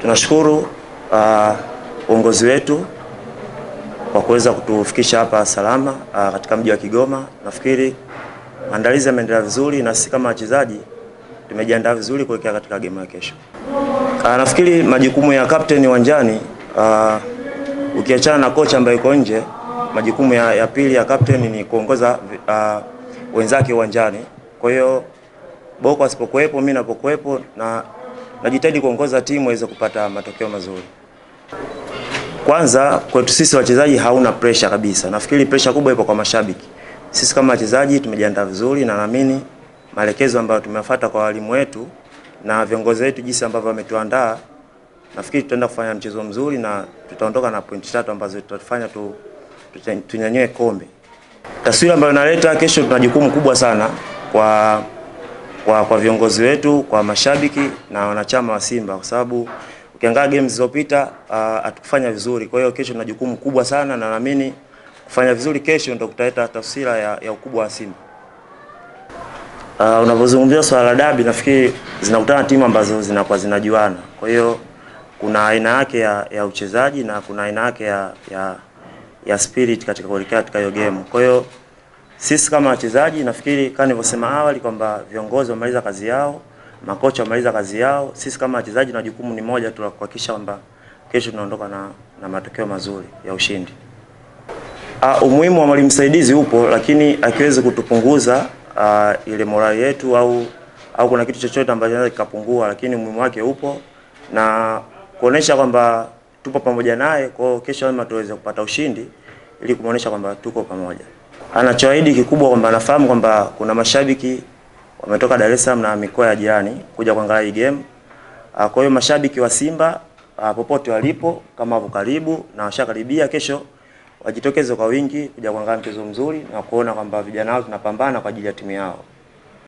Tunashukuru uongozi uh, wetu kwa kuweza kutufikisha hapa salama uh, katika mji wa Kigoma. Nafikiri maandalizi yameendelea vizuri na sisi kama wachezaji tumejiandaa vizuri kuelekea katika game ya kesho. Uh, nafikiri majukumu ya captain uwanjani uh, ukiachana na kocha ambaye yuko nje, majukumu ya, ya pili ya captain ni kuongoza uh, wenzake uwanjani. Kwa hiyo Boko asipokuwepo, mimi napokuwepo na najitahidi kuongoza timu iweze kupata matokeo mazuri. Kwanza kwetu sisi wachezaji hauna pressure kabisa. Nafikiri pressure kubwa ipo kwa mashabiki. Sisi kama wachezaji tumejiandaa vizuri na naamini maelekezo ambayo tumefuata kwa walimu wetu na viongozi wetu jinsi ambavyo wametuandaa, nafikiri tutaenda kufanya mchezo mzuri na tutaondoka na pointi tatu ambazo tutatufanya tu, tunyanyue kombe. Taswira ambayo naleta kesho, tuna jukumu kubwa sana kwa kwa, kwa viongozi wetu, kwa mashabiki na wanachama wa Simba kwa sababu ukiangalia games zilizopita hatukufanya uh, vizuri. Kwa hiyo kesho tuna jukumu kubwa sana na naamini kufanya vizuri kesho ndio kutaleta taswira ya, ya ukubwa wa Simba. Uh, unapozungumzia swala la dabi nafikiri zinakutana timu ambazo zinakuwa zinajuana. Kwa hiyo kuna aina yake ya, ya uchezaji na kuna aina yake ya, ya, ya spirit katika kuelekea katika hiyo game. Kwa hiyo sisi kama wachezaji nafikiri kama nilivyosema awali kwamba viongozi wamaliza kazi yao, makocha wamaliza kazi yao. Sisi kama wachezaji na jukumu ni moja tu la kuhakikisha kwamba kesho tunaondoka na, na matokeo mazuri ya ushindi. Uh, umuhimu wa mwalimu msaidizi upo, lakini akiwezi kutupunguza uh, ile morali yetu au au kuna kitu chochote ambacho kinaweza kikapungua, lakini umuhimu wake upo na kuonesha kwamba tupo pamoja naye. Kwa hiyo kesho lazima tuweze kupata ushindi ili kumuonesha kwamba tuko pamoja. Anachoahidi kikubwa kwamba anafahamu kwamba kuna mashabiki wametoka Dar es Salaam na mikoa ya jirani kuja kuangalia hii game. Kwa hiyo mashabiki wa Simba popote walipo, kama wapo karibu na washakaribia, kesho wajitokeze kwa wingi kuja kuangalia mchezo mzuri na kuona kwamba vijana wao tunapambana kwa ajili ya timu yao.